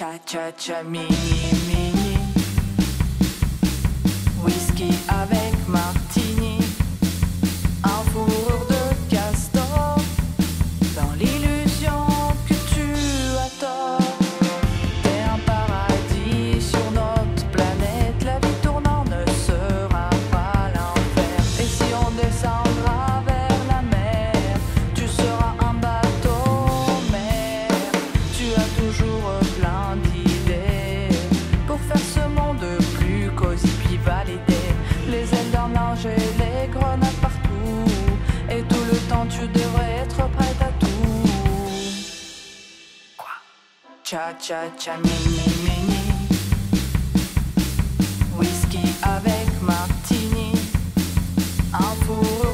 Cha cha cha, mini mini Whisky avec tu devrais être prête à tout. Quoi? Cha cha cha ni ni ni ni. Whisky avec martini. Un four